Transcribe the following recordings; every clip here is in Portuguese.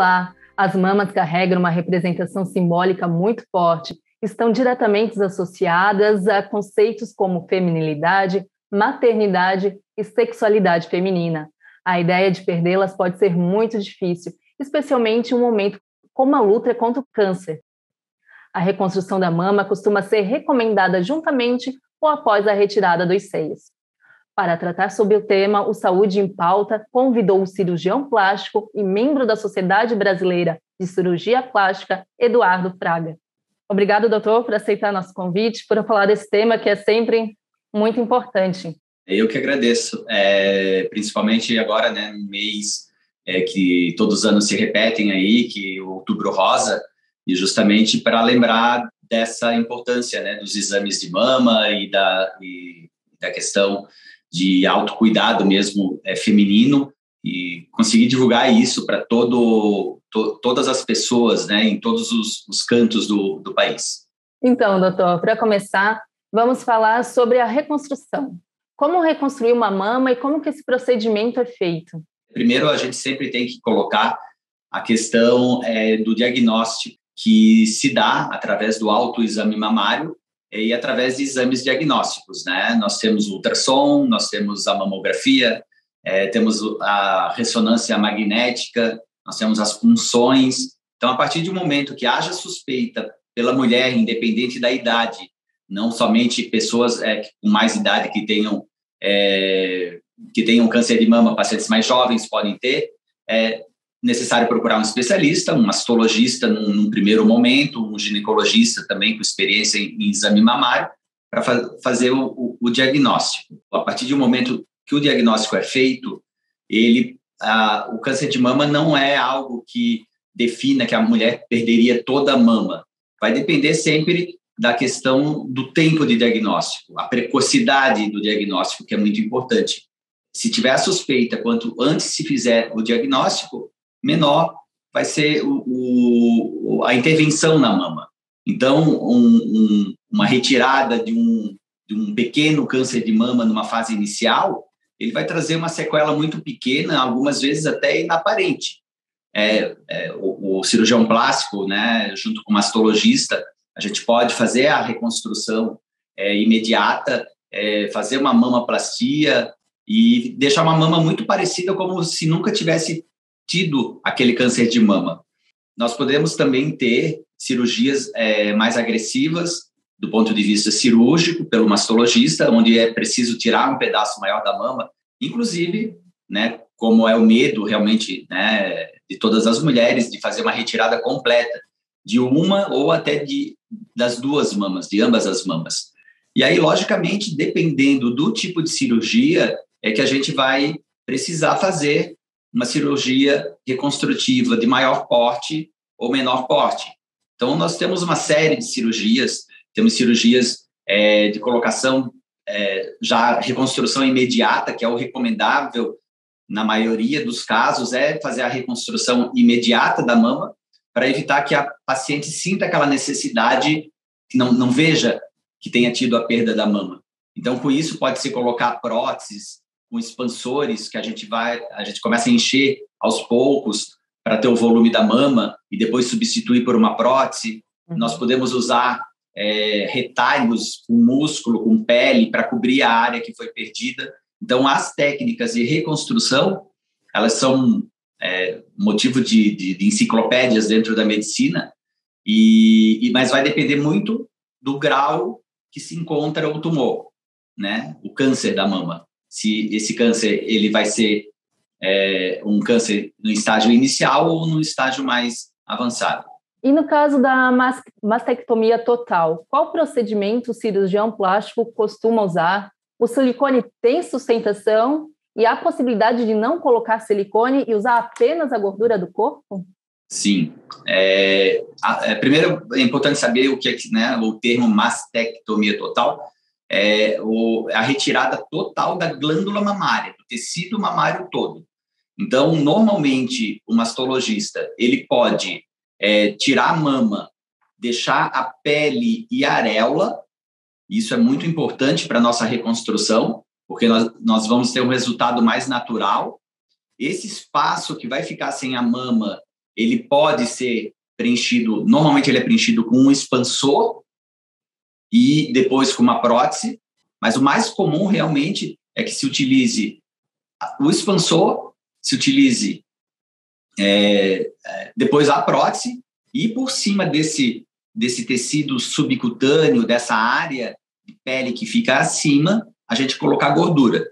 Olá! As mamas carregam uma representação simbólica muito forte, estão diretamente associadas a conceitos como feminilidade, maternidade e sexualidade feminina. A ideia de perdê-las pode ser muito difícil, especialmente em um momento como a luta contra o câncer. A reconstrução da mama costuma ser recomendada juntamente ou após a retirada dos seios. Para tratar sobre o tema, o Saúde em Pauta convidou o cirurgião plástico e membro da Sociedade Brasileira de Cirurgia Plástica, Eduardo Fraga. Obrigado, doutor, por aceitar nosso convite, por falar desse tema que é sempre muito importante. Eu que agradeço, é, principalmente agora, né, no mês é, que todos os anos se repetem aí, que o Outubro Rosa, e justamente para lembrar dessa importância, né, dos exames de mama e da, e da questão de autocuidado mesmo é, feminino e conseguir divulgar isso para todo to, todas as pessoas, né, em todos os, os cantos do, do país. Então, doutor, para começar, vamos falar sobre a reconstrução. Como reconstruir uma mama e como que esse procedimento é feito? Primeiro, a gente sempre tem que colocar a questão é, do diagnóstico que se dá através do autoexame mamário e através de exames diagnósticos, né? Nós temos o ultrassom, nós temos a mamografia, é, temos a ressonância magnética, nós temos as punções. Então, a partir um momento que haja suspeita pela mulher, independente da idade, não somente pessoas é, com mais idade que tenham é, que tenham câncer de mama, pacientes mais jovens podem ter, é necessário procurar um especialista, um mastologista num, num primeiro momento, um ginecologista também com experiência em, em exame mamário, para fa fazer o, o, o, diagnóstico. A partir um momento que o diagnóstico é feito, ele, a, o câncer de mama não é algo que defina que a mulher perderia toda a mama. Vai depender sempre da questão do tempo de diagnóstico, a precocidade do diagnóstico, que é muito importante. Se tiver a suspeita, quanto antes se fizer o diagnóstico, menor vai ser o, o a intervenção na mama. Então, um, um, uma retirada de um, de um pequeno câncer de mama numa fase inicial, ele vai trazer uma sequela muito pequena, algumas vezes até inaparente. É, é, o, o, cirurgião plástico, né, junto com o mastologista, a gente pode fazer a reconstrução é, imediata, é, fazer uma mamaplastia e deixar uma mama muito parecida como se nunca tivesse tido aquele câncer de mama. Nós podemos também ter cirurgias é, mais agressivas do ponto de vista cirúrgico pelo mastologista, onde é preciso tirar um pedaço maior da mama, inclusive, né, como é o medo realmente né, de todas as mulheres de fazer uma retirada completa de uma ou até de das duas mamas, de ambas as mamas. E aí, logicamente, dependendo do tipo de cirurgia, é que a gente vai precisar fazer uma cirurgia reconstrutiva de maior porte ou menor porte. Então, nós temos uma série de cirurgias, temos cirurgias é, de colocação, é, já reconstrução imediata, que é o recomendável na maioria dos casos, é fazer a reconstrução imediata da mama, para evitar que a paciente sinta aquela necessidade, que não, não veja que tenha tido a perda da mama. Então, com isso, pode-se colocar próteses com expansores que a gente vai, a gente começa a encher aos poucos para ter o volume da mama e depois substituir por uma prótese. Uhum. Nós podemos usar é, retalhos com músculo, com pele, para cobrir a área que foi perdida. Então, as técnicas de reconstrução, elas são é, motivo de, de, de, enciclopédias dentro da medicina, e, e, mas vai depender muito do grau que se encontra o tumor, né? O câncer da mama. Se esse câncer ele vai ser é, um câncer no estágio inicial ou no estágio mais avançado. E no caso da mastectomia total, qual procedimento o cirurgião plástico costuma usar? O silicone tem sustentação e há possibilidade de não colocar silicone e usar apenas a gordura do corpo? Sim. É, a, é, primeiro, é importante saber o que é né, o termo mastectomia total. É o, a retirada total da glândula mamária, do tecido mamário todo. Então, normalmente, o mastologista ele pode é, tirar a mama, deixar a pele e a areola. Isso é muito importante para a nossa reconstrução porque nós, nós vamos ter um resultado mais natural. Esse espaço que vai ficar sem a mama, ele pode ser preenchido, normalmente ele é preenchido com um expansor e depois com uma prótese, mas o mais comum realmente é que se utilize o expansor, se utilize é, é depois a prótese e por cima desse, desse tecido subcutâneo, dessa área de pele que fica acima, a gente colocar gordura.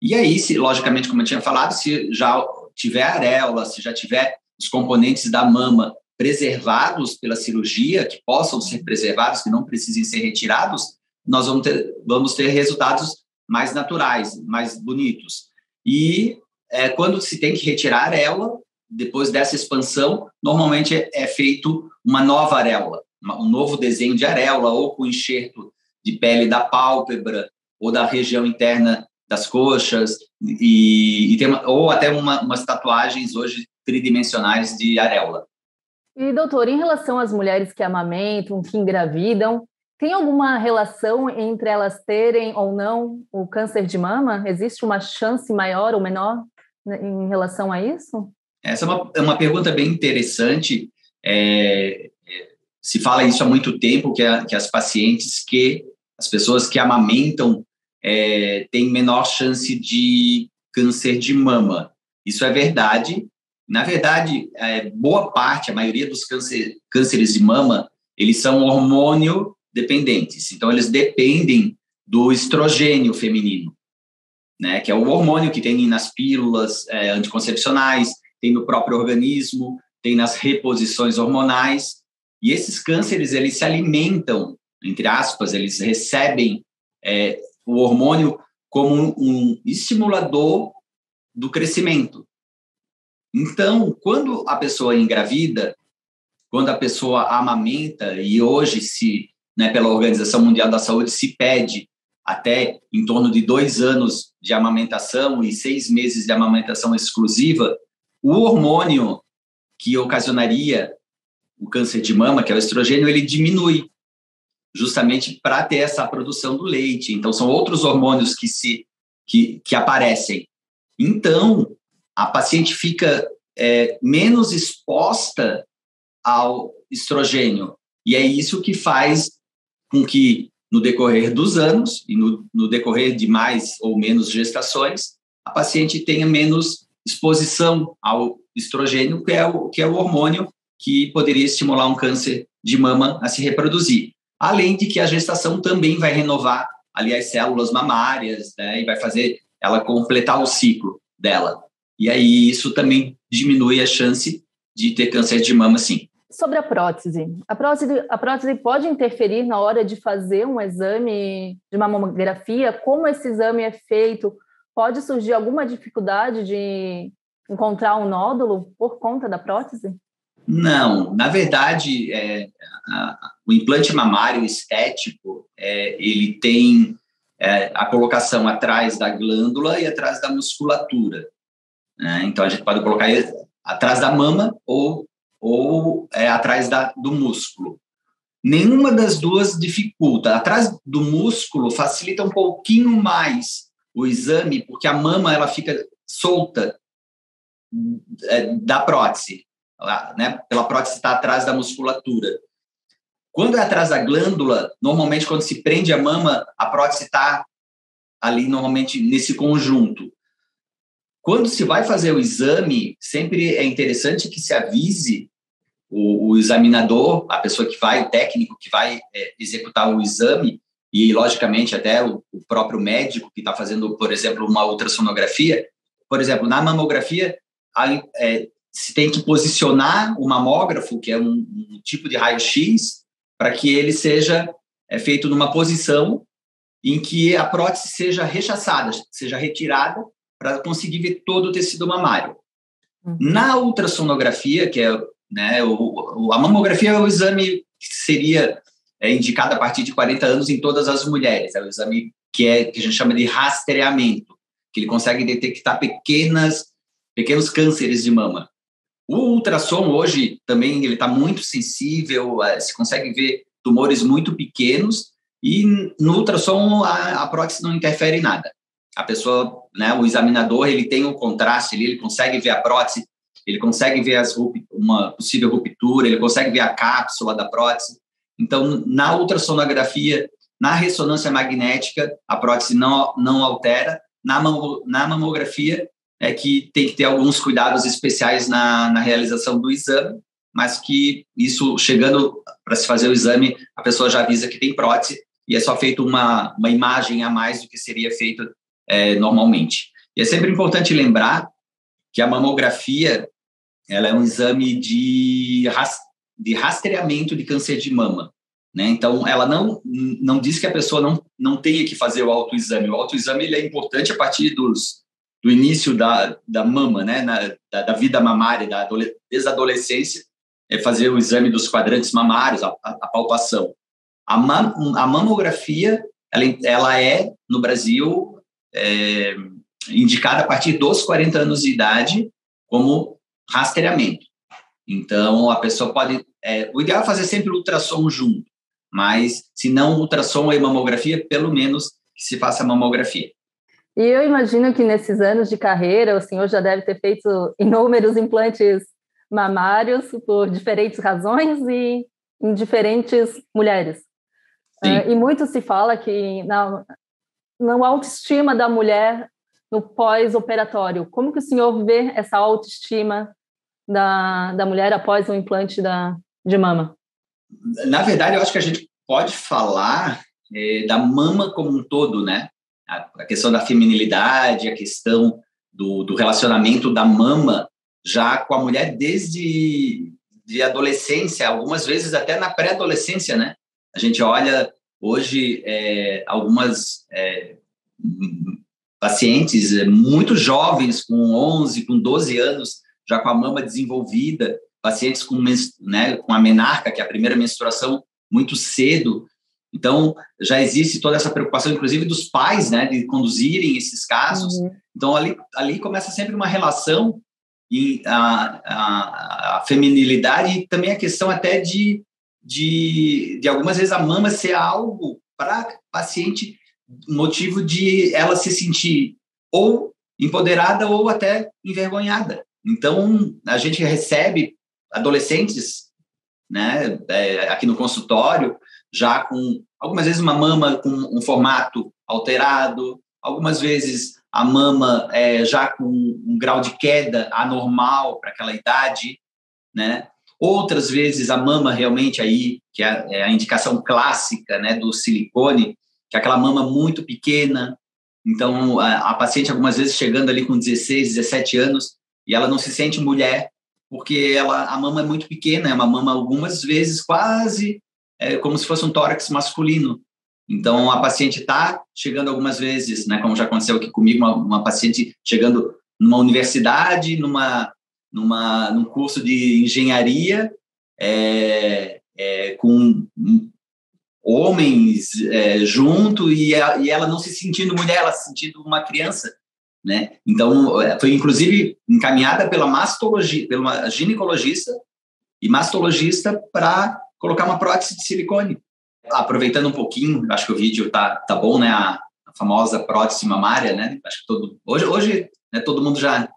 E aí, se, logicamente, como eu tinha falado, se já tiver areola, se já tiver os componentes da mama preservados pela cirurgia, que possam ser preservados, que não precisem ser retirados, nós vamos ter, vamos ter resultados mais naturais, mais bonitos. E é, quando se tem que retirar a areola, depois dessa expansão, normalmente é, é feito uma nova areola, um novo desenho de areola, ou com enxerto de pele da pálpebra, ou da região interna das coxas, e, e tem ou até uma, umas tatuagens hoje tridimensionais de areola. E, doutor, em relação às mulheres que amamentam, que engravidam, tem alguma relação entre elas terem ou não o câncer de mama? Existe uma chance maior ou menor em relação a isso? Essa é uma, é uma pergunta bem interessante. É, é, se fala isso há muito tempo, que, a, que as pacientes que, as pessoas que amamentam é, têm menor chance de câncer de mama. Isso é verdade. Na verdade, é, boa parte, a maioria dos câncer, cânceres de mama, eles são hormônio dependentes. Então, eles dependem do estrogênio feminino, né, que é o hormônio que tem nas pílulas é, anticoncepcionais, tem no próprio organismo, tem nas reposições hormonais. E esses cânceres, eles se alimentam, entre aspas, eles recebem é, o hormônio como um, um estimulador do crescimento. Então, quando a pessoa engravida, quando a pessoa amamenta, e hoje, se né, pela Organização Mundial da Saúde, se pede até em torno de dois anos de amamentação e seis meses de amamentação exclusiva, o hormônio que ocasionaria o câncer de mama, que é o estrogênio, ele diminui, justamente para ter essa produção do leite. Então, são outros hormônios que se que, que aparecem. Então, a paciente fica é, menos exposta ao estrogênio. E é isso que faz com que, no decorrer dos anos e no, no decorrer de mais ou menos gestações, a paciente tenha menos exposição ao estrogênio, que é o, que é o hormônio que poderia estimular um câncer de mama a se reproduzir. Além de que a gestação também vai renovar ali as células mamárias, né, e vai fazer ela completar o ciclo dela. E aí isso também diminui a chance de ter câncer de mama, sim. Sobre a prótese. A prótese, a prótese pode interferir na hora de fazer um exame de mamografia? Como esse exame é feito? pode surgir alguma dificuldade de encontrar um nódulo por conta da prótese? Não, na verdade, é, a, o implante mamário estético, é, ele tem é, a colocação atrás da glândula e atrás da musculatura. Né? Então, a gente pode colocar atrás da mama ou, ou é, atrás da, do músculo. Nenhuma das duas dificulta. Atrás do músculo facilita um pouquinho mais o exame, porque a mama ela fica solta é, da prótese, né? Pela prótese está atrás da musculatura. Quando é atrás da glândula, normalmente quando se prende a mama, a prótese está ali normalmente nesse conjunto. Quando se vai fazer o exame, sempre é interessante que se avise o, o examinador, a pessoa que vai, o técnico que vai é, executar o exame, e, logicamente, até o, o próprio médico que está fazendo, por exemplo, uma ultrassonografia. Por exemplo, na mamografia, é, se tem que posicionar o mamógrafo, que é um, um tipo de raio-x, para que ele seja é, feito numa posição em que a prótese seja rechaçada, seja retirada, para conseguir ver todo o tecido mamário. Uhum. Na ultrassonografia, que é né, o, a mamografia é o exame que seria é indicado a partir de 40 anos em todas as mulheres. É o exame que, é, que a gente chama de rastreamento, que ele consegue detectar pequenas, pequenos cânceres de mama. O ultrassom hoje também ele está muito sensível, é, se consegue ver tumores muito pequenos e no ultrassom a, a prótese não interfere em nada. A pessoa, né, o examinador, ele tem o contraste ali, ele consegue ver a prótese ele consegue ver as uma possível ruptura, ele consegue ver a cápsula da prótese. Então, na ultrassonografia, na ressonância magnética, a prótese não, não altera. Na, na mamografia, é que tem que ter alguns cuidados especiais na, na realização do exame, mas que isso, chegando para se fazer o exame, a pessoa já avisa que tem prótese e é só feito uma, uma imagem a mais do que seria feito é, normalmente. E é sempre importante lembrar que a mamografia ela é um exame de, de rastreamento de câncer de mama. Né? Então, ela não, não diz que a pessoa não, não tenha que fazer o autoexame. O autoexame ele é importante a partir dos, do início da, da mama, né? Na, da, da, vida mamária, da, desde a adolescência, é fazer o exame dos quadrantes mamários, a, a, a palpação. A, mam, a mamografia, ela, ela é, no Brasil, é, indicada a partir dos 40 anos de idade como rastreamento. Então, a pessoa pode... É, o ideal é fazer sempre o ultrassom junto, mas se não ultrassom e mamografia, pelo menos que se faça mamografia. E eu imagino que nesses anos de carreira, o senhor já deve ter feito inúmeros implantes mamários por diferentes razões e em diferentes mulheres. Uh, e muito se fala que na, na autoestima da mulher no pós-operatório. Como que o senhor vê essa autoestima da, da mulher após o implante da, de mama? Na verdade, eu acho que a gente pode falar é, da mama como um todo, né? A, a, questão da feminilidade, a questão do, do relacionamento da mama já com a mulher desde de adolescência, algumas vezes até na pré-adolescência, né? A gente olha hoje é, algumas é, pacientes é, muito jovens, com 11, com 12 anos, já com a mama desenvolvida, pacientes com, né, com a menarca, que é a primeira menstruação, muito cedo. Então, já existe toda essa preocupação, inclusive dos pais, né, de conduzirem esses casos. Uhum. Então, ali, ali começa sempre uma relação e a, a, a feminilidade e também a questão até de de, de algumas vezes a mama ser algo para paciente motivo de ela se sentir ou empoderada ou até envergonhada. Então, a gente recebe adolescentes, né, é, aqui no consultório, já com algumas vezes uma mama com um formato alterado, algumas vezes a mama é, já com um grau de queda anormal para aquela idade, né? Outras vezes a mama realmente aí, que é, é a indicação clássica, né, do silicone, que é aquela mama muito pequena. Então, a, a paciente algumas vezes chegando ali com 16, 17 anos e ela não se sente mulher porque ela a mama é muito pequena, é uma mama algumas vezes quase é, como se fosse um tórax masculino. Então, a paciente está chegando algumas vezes, né, como já aconteceu aqui comigo, uma, uma paciente chegando numa universidade, numa numa, num curso de engenharia é, é, com homens é, junto e, a, e ela não se sentindo mulher, ela se sentindo uma criança, né? Então, é, foi inclusive encaminhada pela mastologia, pela ginecologista e mastologista para colocar uma prótese de silicone. Aproveitando um pouquinho, acho que o vídeo tá, tá bom, né? A, a famosa prótese mamária, né? Acho que todo hoje hoje né, todo mundo já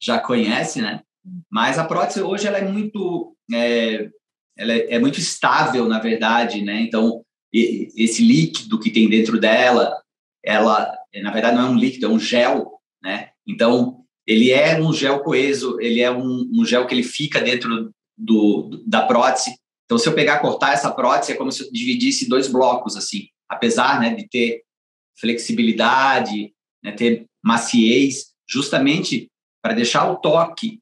já conhece, né? Mas a prótese hoje ela é muito, é, ela é, é, muito estável, na verdade, né? Então, esse líquido que tem dentro dela, ela, na verdade, não é um líquido, é um gel, né? Então, ele é um gel coeso, ele é um, um gel que ele fica dentro do, da prótese. Então, se eu pegar cortar essa prótese, é como se eu dividisse dois blocos, assim. Apesar né, de ter flexibilidade, né, ter maciez, justamente para deixar o toque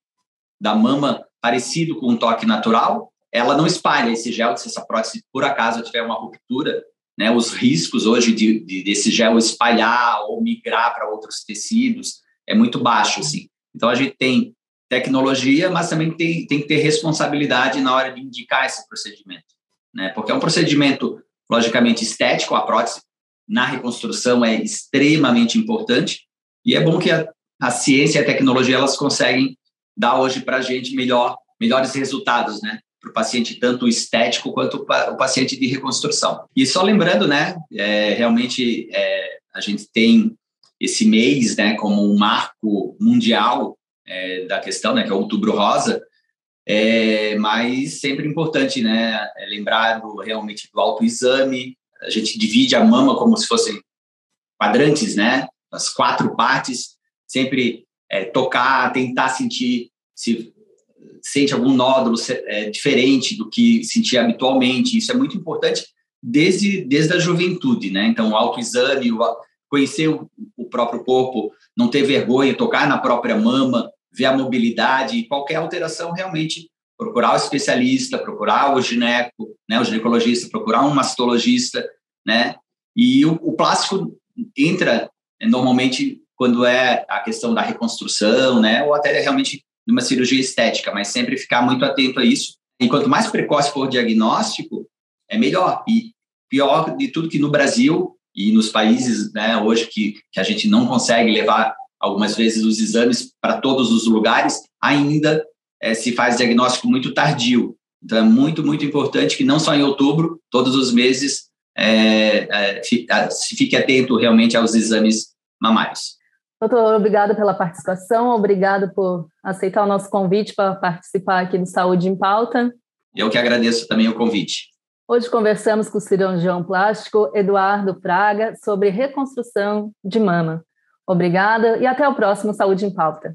da mama parecido com um toque natural, ela não espalha esse gel, se essa prótese por acaso tiver uma ruptura, né, os riscos hoje de, de desse gel espalhar ou migrar para outros tecidos é muito baixo, assim. Então a gente tem tecnologia, mas também tem, tem que ter responsabilidade na hora de indicar esse procedimento, né? Porque é um procedimento logicamente estético, a prótese na reconstrução é extremamente importante e é bom que a, a ciência e a tecnologia elas conseguem dá hoje para a gente melhor, melhores resultados, né? Para o paciente, tanto estético quanto o paciente de reconstrução. E só lembrando, né? É, realmente é, a gente tem esse mês, né, como um marco mundial é, da questão, né, que é o outubro rosa, é, mas sempre importante, né, é lembrar do, realmente do autoexame, a gente divide a mama como se fossem quadrantes, né, as quatro partes, sempre é, tocar, tentar sentir se sente algum nódulo é, diferente do que sentia habitualmente, isso é muito importante desde, desde a juventude, né, então o autoexame, o, conhecer o, o próprio corpo, não ter vergonha, tocar na própria mama, ver a mobilidade qualquer alteração realmente procurar o especialista, procurar o gineco, né, o ginecologista, procurar um mastologista, né? E o, o plástico entra é, normalmente quando é a questão da reconstrução, né, ou até realmente numa cirurgia estética, mas sempre ficar muito atento a isso. E quanto mais precoce for o diagnóstico, é melhor. E pior de tudo que no Brasil e nos países, né, hoje que, que a gente não consegue levar algumas vezes os exames para todos os lugares, ainda é, se faz diagnóstico muito tardio. Então, é muito, muito importante que não só em outubro, todos os meses, é, é, se fique atento realmente aos exames mamários. Doutor, obrigado pela participação, obrigado por aceitar o nosso convite para participar aqui do Saúde em Pauta. Eu que agradeço também o convite. Hoje conversamos com o cirurgião plástico Eduardo Fraga sobre reconstrução de mama. Obrigada e até o próximo Saúde em Pauta.